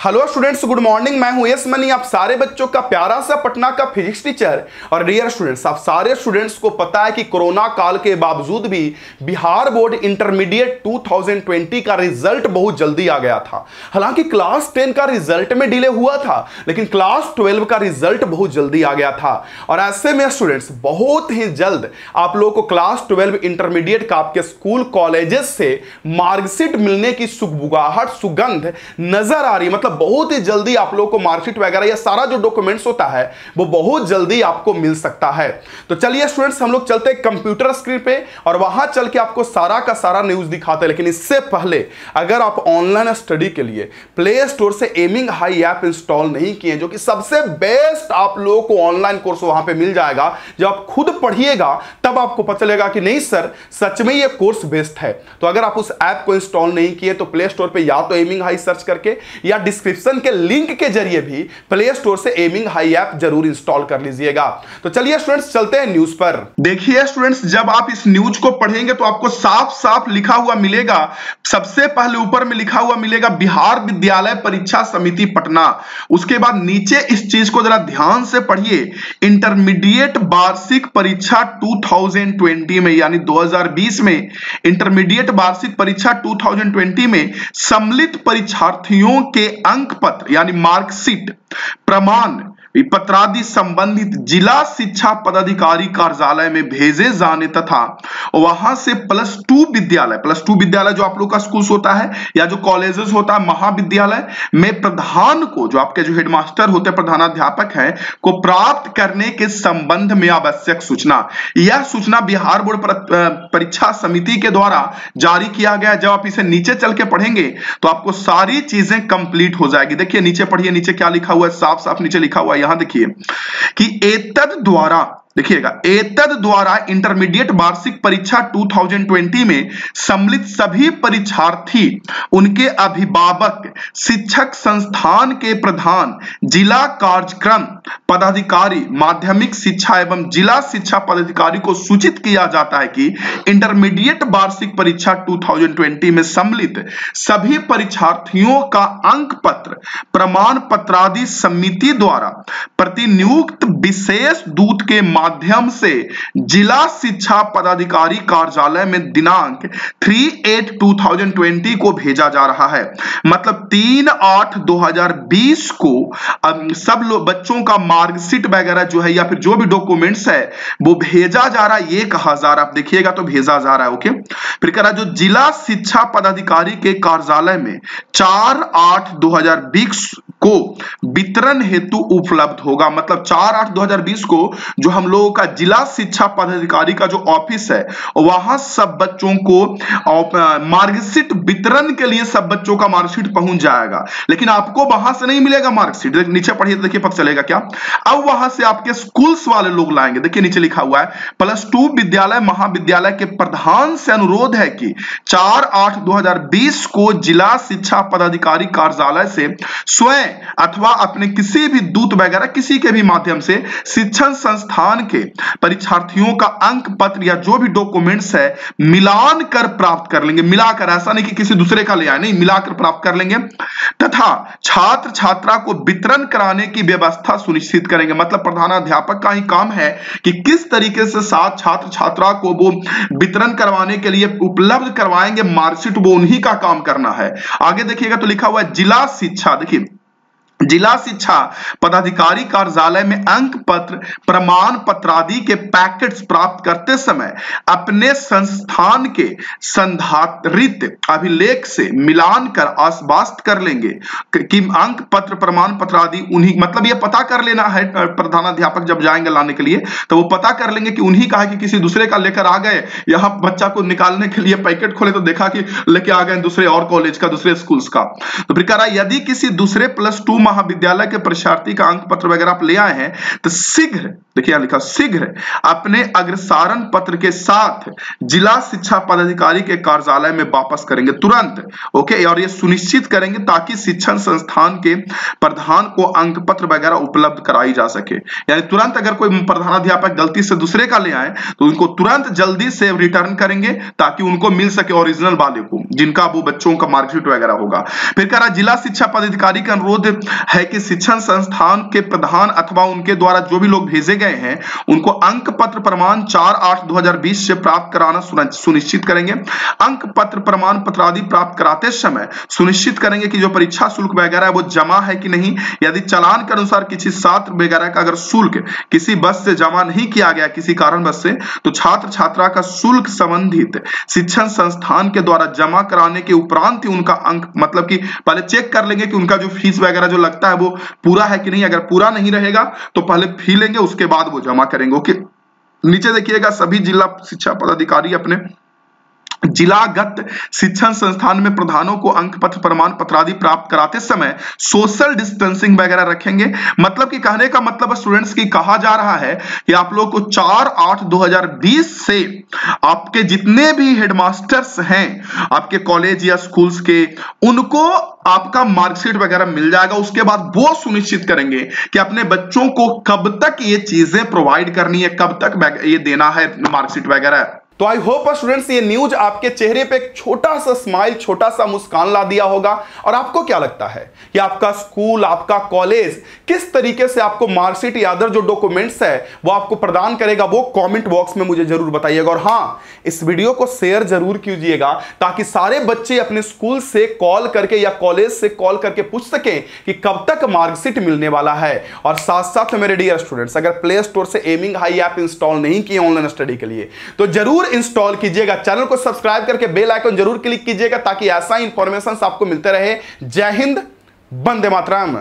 Hello students good morning मैं हूँ yes money. आप सारे बच्चों का प्यारा सा पटना का फिजिक्स टीचर और डियर स्टूडेंट्स आप सारे स्टूडेंट्स को पता है कि कोरोना काल के बावजूद भी बिहार बोर्ड इंटरमीडिएट 2020 का रिज़ल्ट बहुत जल्दी आ गया था। हालाँकि क्लास 10 का रिज़ल्ट में डिले हुआ था, लेकिन क्लास 12 का रिज़ल्ट बहुत जल्दी आ गया था। और ऐसे में स्टूडेंट्स बहुत ही जल्द आप लोगों को क्लास ट्वेल्व इंटरमीडिएट का आपके स्कूल कॉलेजेस से मार्कशीट मिलने की सुगबुगाहट सुगंध नज़र आ रही मतलब बहुत ही जल्दी आप लोगों को मार्कशीट वगैरह या सारा जो डॉक्यूमेंट्स होता है, वो बहुत जल्दी आपको मिल सकता है। तो चलिए स्टूडेंट्स हम लोग चलते हैं कंप्यूटर स्क्रीन पे और वहाँ चल के आपको सारा का सारा न्यूज़ दिखाते हैं। लेकिन इससे पहले, अगर आप ऑनलाइन स्टडी के लिए प्ले स्टोर से एमिंग हाई ऐप इंस्टॉल नहीं किए, जो कि सबसे बेस्ट आप लोगों को ऑनलाइन कोर्स वहाँ पे मिल जाएगा। जब आप खुद पढ़िएगा, तब आपको पता चलेगा कि नहीं सर सच में ये कोर्स बेस्ट है। तो अगर आप उस ऐप को इंस्टॉल नहीं किए तो प्ले स्टोर पर या तो एमिंग हाई सर्च करके या डिस्क्रिप्शन के लिंक के ज़रिए भी प्ले स्टोर से एमिंग हाई ऐप ज़रूर इंस्टॉल कर लीजिएगा। तो चलिए स्टूडेंट्स चलते हैं न्यूज़ पर। देखिए स्टूडेंट्स जब आप इस न्यूज़ को पढ़ेंगे तो आपको साफ़ साफ़ लिखा हुआ मिलेगा। सबसे पहले ऊपर में लिखा हुआ मिलेगा बिहार विद्यालय परीक्षा समिति पटना। उसके बाद नीचे इस चीज़ को जरा ध्यान से पढ़िए। इंटरमीडिएट वार्षिक परीक्षा 2020 में, यानी 2020 में। इंटरमीडिएट वार्षिक परीक्षा 2020 में सम्मिलित परीक्षार्थियों के अंक पत्र यानी मार्कशीट प्रमाण पत्रादि संबंधित जिला शिक्षा पदाधिकारी कार्यालय में भेजे जाने तथा वहाँ से प्लस टू विद्यालय प्लस टू विद्यालय जो आप लोग का स्कूल होता है या जो कॉलेजेस होता है, महाविद्यालय में प्रधान को, जो आपके जो हेडमास्टर होते प्रधानाध्यापक है, को प्राप्त करने के संबंध में आवश्यक सूचना। यह सूचना बिहार बोर्ड परीक्षा समिति के द्वारा जारी किया गया। जब आप इसे नीचे चल के पढ़ेंगे तो आपको सारी चीज़ें कंप्लीट हो जाएगी। देखिए, नीचे पढ़िए, नीचे क्या लिखा हुआ है? साफ़ साफ़ नीचे लिखा हुआ है। यहाँ देखिए कि एतद द्वारा देखिएगा, एतद द्वारा इंटरमीडिएट वार्षिक परीक्षा 2020 में सम्मिलित सभी परीक्षार्थी, उनके अभिभावक, शिक्षक संस्थान के प्रधान, जिला कार्यक्रम पदाधिकारी, माध्यमिक शिक्षा एवं जिला शिक्षा पदाधिकारी को सूचित किया जाता है कि इंटरमीडिएट वार्षिक परीक्षा 2020 में सम्मिलित सभी परीक्षार्थियों का अंक पत्र, प्रमाण पत्रादि समिति द्वारा प्रतिनियुक्त विशेष दूत के माध्यम से जिला शिक्षा पदाधिकारी कार्यालय में दिनांक 3 एट 2020 को भेजा जा रहा है। मतलब 3 आठ 2020 को सब लोग बच्चों का मार्कशीट वगैरह जो है या फिर जो भी डॉक्यूमेंट्स है, वो भेजा जा रहा है, ये कहा जा रहा है। आप देखिएगा तो भेजा जा रहा है, ओके? फिर कह रहा जो जिला शिक्षा पदाधिकारी के कार्यालय में चार आठ दो को वितरण हेतु उपलब्ध होगा। मतलब चार आठ दो को जो हम लोगों का जिला शिक्षा पदाधिकारी का जो ऑफ़िस है, वहाँ सब बच्चों को मार्कशीट वितरण के लिए सब बच्चों का मार्कशीट पहुँच जाएगा। लेकिन आपको वहाँ से नहीं मिलेगा मार्कशीट। नीचे पढ़िए तो देखिए पता चलेगा क्या। अब वहाँ से आपके स्कूल्स वाले लोग लाएँगे। देखिए नीचे लिखा हुआ है, प्लस टू विद्यालय, महाविद्यालय के प्रधान से अनुरोध है कि चार आठ दो को जिला शिक्षा पदाधिकारी कार्यालय से स्वयं अथवा अपने किसी भी दूत वगैरह, किसी के भी माध्यम से शिक्षण संस्थान के परीक्षार्थियों का अंक पत्र या जो भी डॉक्यूमेंट्स है, मिलान कर प्राप्त कर लेंगे। मिलाकर, ऐसा नहीं कि किसी दूसरे का ले आए, नहीं, मिलाकर प्राप्त कर लेंगे। तथा छात्र छात्रा को वितरण कराने की व्यवस्था सुनिश्चित करेंगे। मतलब प्रधानाध्यापक का ही काम है कि किस तरीके से साथ छात्र छात्रा को वो वितरण करवाने के लिए उपलब्ध करवाएँगे। मार्कशीट वो उन्हीं का काम करना है। आगे देखिएगा तो लिखा हुआ है, जिला शिक्षा। देखिए जिला शिक्षा पदाधिकारी कार्यालय में अंक पत्र, प्रमाण पत्र आदि के पैकेट्स प्राप्त करते समय अपने संस्थान के संधारित अभिलेख से मिलान कर आश्वास्त कर लेंगे कि अंक पत्र, प्रमाण पत्र आदि उन्हीं मतलब ये पता कर लेना है प्रधानाध्यापक जब जाएँगे लाने के लिए तो वो पता कर लेंगे कि उन्हीं का है कि किसी दूसरे का लेकर आ गए। यहाँ बच्चा को निकालने के लिए पैकेट खोले तो देखा कि लेके आ गए दूसरे और कॉलेज का, दूसरे स्कूल्स का। तो फिर कह रहा यदि किसी दूसरे प्लस टू महाविद्यालय के परीक्षार्थी का अंक पत्र वगैरह आप ले आए हैं तो शीघ्र, देखिए लिखा, शीघ्र अपने अग्रसारण पत्र के साथ जिला शिक्षा पदाधिकारी के कार्यालय में वापस करेंगे तुरंत, ओके? और ये सुनिश्चित करेंगे ताकि शिक्षण संस्थान के प्रधान को अंक पत्र वगैरह उपलब्ध कराई जा सके। यानी तुरंत अगर कोई प्रधानाध्यापक गलती से दूसरे का ले आए तो उनको तुरंत जल्दी से रिटर्न करेंगे ताकि उनको मिल सके ओरिजिनल वाले को, जिनका वो बच्चों का मार्कशीट वगैरह होगा। फिर कह रहा जिला शिक्षा पदाधिकारी का अनुरोध है कि शिक्षण संस्थान के प्रधान अथवा उनके द्वारा जो भी लोग भेजे गए हैं, उनको अंक पत्र प्रमाण चार आठ दो हज़ार बीस से प्राप्त कराना सुनिश्चित करेंगे। अंक पत्र प्रमाण पत्र आदि प्राप्त कराते समय सुनिश्चित करेंगे कि जो परीक्षा शुल्क वगैरह है वो जमा है कि नहीं। यदि चलान के अनुसार किसी छात्र वगैरह का अगर शुल्क किसी बस से जमा नहीं किया गया किसी कारणवश से तो छात्र छात्रा का शुल्क संबंधित शिक्षण संस्थान के द्वारा जमा कराने के उपरांत ही उनका अंक मतलब कि पहले चेक कर लेंगे कि उनका जो फ़ीस वगैरह जो लगता है वो पूरा है कि नहीं, अगर पूरा नहीं रहेगा तो पहले फ़ी लेंगे, उसके बाद वो जमा करेंगे। ओके? नीचे देखिएगा, सभी जिला शिक्षा पदाधिकारी अपने जिलागत शिक्षण संस्थान में प्रधानों को अंक पत्र, प्रमाण पत्र आदि प्राप्त कराते समय सोशल डिस्टेंसिंग वगैरह रखेंगे। मतलब कि कहने का मतलब स्टूडेंट्स की कहा जा रहा है कि आप लोग को चार आठ दो हज़ार बीस से आपके जितने भी हेडमास्टर्स हैं, आपके कॉलेज या स्कूल्स के, उनको आपका मार्कशीट वगैरह मिल जाएगा। उसके बाद वो सुनिश्चित करेंगे कि अपने बच्चों को कब तक ये चीज़ें प्रोवाइड करनी है, कब तक ये देना है मार्कशीट वगैरह। तो आई होप स्टूडेंट्स ये न्यूज़ आपके चेहरे पे एक छोटा सा स्माइल छोटा सा मुस्कान ला दिया होगा। और आपको क्या लगता है? कि आपका स्कूल आपका कॉलेज किस तरीके से आपको मार्कशीट या अदर जो डॉक्यूमेंट्स है, वो आपको प्रदान करेगा, वो कमेंट बॉक्स में मुझे ज़रूर बताइएगा। और हाँ इस वीडियो को शेयर ज़रूर कीजिएगा, ताकि सारे बच्चे अपने स्कूल से कॉल करके या कॉलेज से कॉल करके पूछ सकें कि कब तक मार्कशीट मिलने वाला है। और साथ साथ मेरे डियर स्टूडेंट्स अगर प्ले स्टोर से एमिंग हाई ऐप इंस्टॉल नहीं किए ऑनलाइन स्टडी के लिए तो ज़रूर इंस्टॉल कीजिएगा। चैनल को सब्सक्राइब करके बेल आइकन ज़रूर क्लिक कीजिएगा ताकि ऐसा इंफॉर्मेशन आपको मिलते रहे। जय हिंद बंदे मातरम।